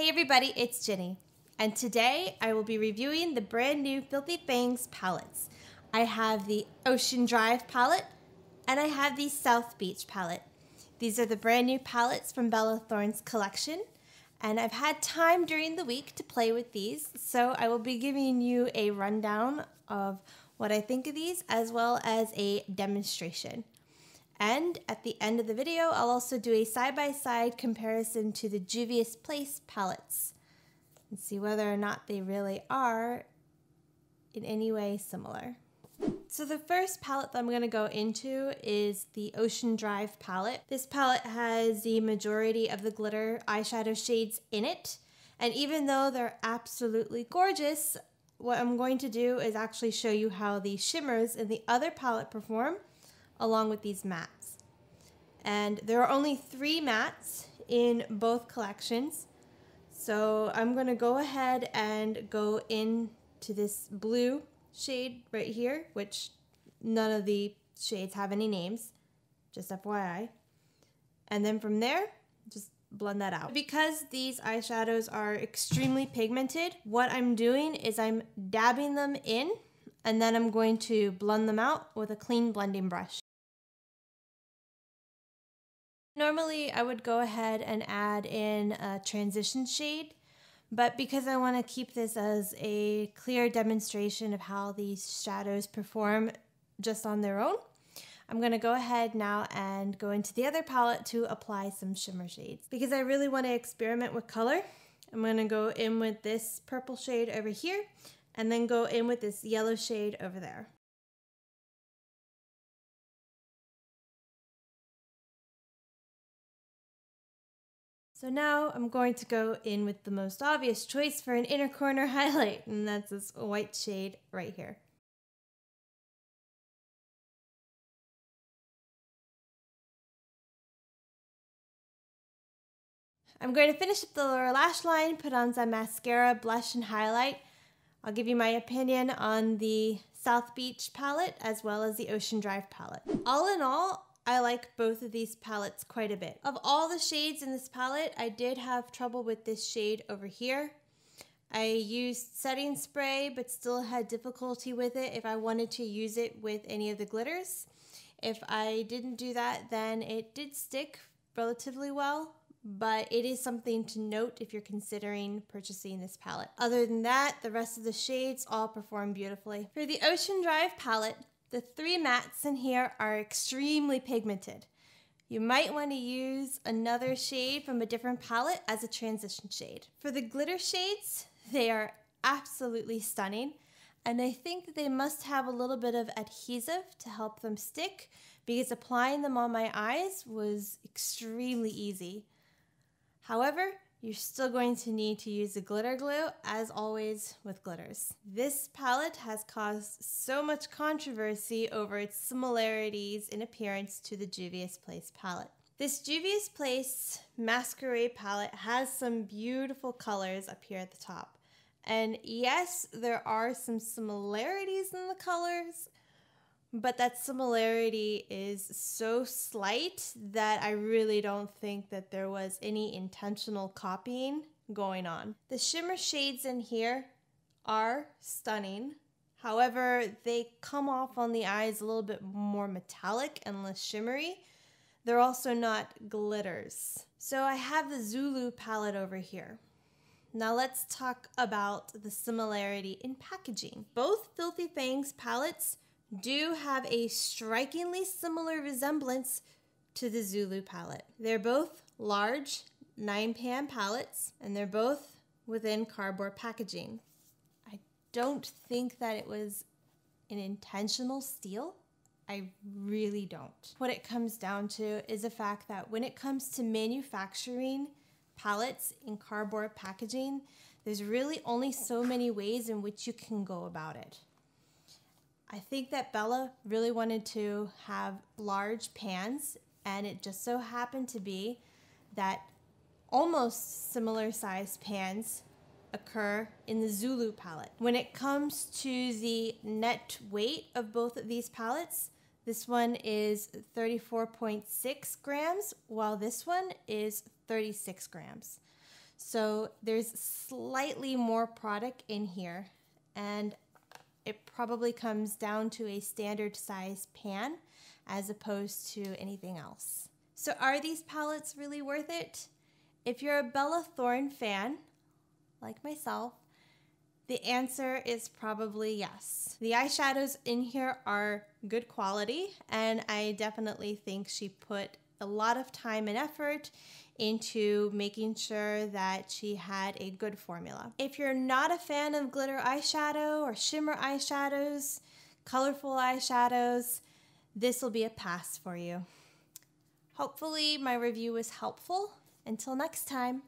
Hey everybody, it's Ginny, and today I will be reviewing the brand new Filthy Fangs palettes. I have the Ocean Drive palette, and I have the South Beach palette. These are the brand new palettes from Bella Thorne's collection, and I've had time during the week to play with these, so I will be giving you a rundown of what I think of these as well as a demonstration. And at the end of the video, I'll also do a side-by-side -side comparison to the Juvia's Place palettes and see whether or not they really are in any way similar. So the first palette that I'm going to go into is the Ocean Drive palette. This palette has the majority of the glitter eyeshadow shades in it. And even though they're absolutely gorgeous, what I'm going to do is actually show you how the shimmers in the other palette perform along with these mattes. And there are only three mattes in both collections. So I'm going to go ahead and go into this blue shade right here, which none of the shades have any names, just FYI. And then from there, just blend that out. Because these eyeshadows are extremely pigmented, what I'm doing is I'm dabbing them in and then I'm going to blend them out with a clean blending brush. Normally, I would go ahead and add in a transition shade, but because I want to keep this as a clear demonstration of how these shadows perform just on their own, I'm going to go ahead now and go into the other palette to apply some shimmer shades. Because I really want to experiment with color, I'm going to go in with this purple shade over here and then go in with this yellow shade over there. So now I'm going to go in with the most obvious choice for an inner corner highlight, and that's this white shade right here. I'm going to finish up the lower lash line, put on some mascara, blush, and highlight. I'll give you my opinion on the South Beach palette as well as the Ocean Drive palette. All in all, I like both of these palettes quite a bit. Of all the shades in this palette, I did have trouble with this shade over here. I used setting spray, but still had difficulty with it if I wanted to use it with any of the glitters. If I didn't do that, then it did stick relatively well, but it is something to note if you're considering purchasing this palette. Other than that, the rest of the shades all perform beautifully. For the Ocean Drive palette, the three mattes in here are extremely pigmented. You might want to use another shade from a different palette as a transition shade. For the glitter shades, they are absolutely stunning. And I think that they must have a little bit of adhesive to help them stick because applying them on my eyes was extremely easy. However, you're still going to need to use the glitter glue, as always with glitters. This palette has caused so much controversy over its similarities in appearance to the Juvia's Place palette. This Juvia's Place Masquerade palette has some beautiful colors up here at the top. And yes, there are some similarities in the colors, but that similarity is so slight that I really don't think that there was any intentional copying going on. The shimmer shades in here are stunning. However, they come off on the eyes a little bit more metallic and less shimmery. They're also not glitters. So I have the Zulu palette over here. Now let's talk about the similarity in packaging. Both Filthy Fangs palettes do have a strikingly similar resemblance to the Zulu palette. They're both large 9 pan palettes and they're both within cardboard packaging. I don't think that it was an intentional steal. I really don't. What it comes down to is the fact that when it comes to manufacturing palettes in cardboard packaging, there's really only so many ways in which you can go about it. I think that Bella really wanted to have large pans, and it just so happened to be that almost similar sized pans occur in the Zulu palette. When it comes to the net weight of both of these palettes, this one is 34.6 grams, while this one is 36 grams. So there's slightly more product in here and it probably comes down to a standard size pan as opposed to anything else. So are these palettes really worth it? If you're a Bella Thorne fan, like myself, the answer is probably yes. The eyeshadows in here are good quality, and I definitely think she put a lot of time and effort into making sure that she had a good formula. If you're not a fan of glitter eyeshadow or shimmer eyeshadows, colorful eyeshadows, this will be a pass for you. Hopefully my review was helpful. Until next time.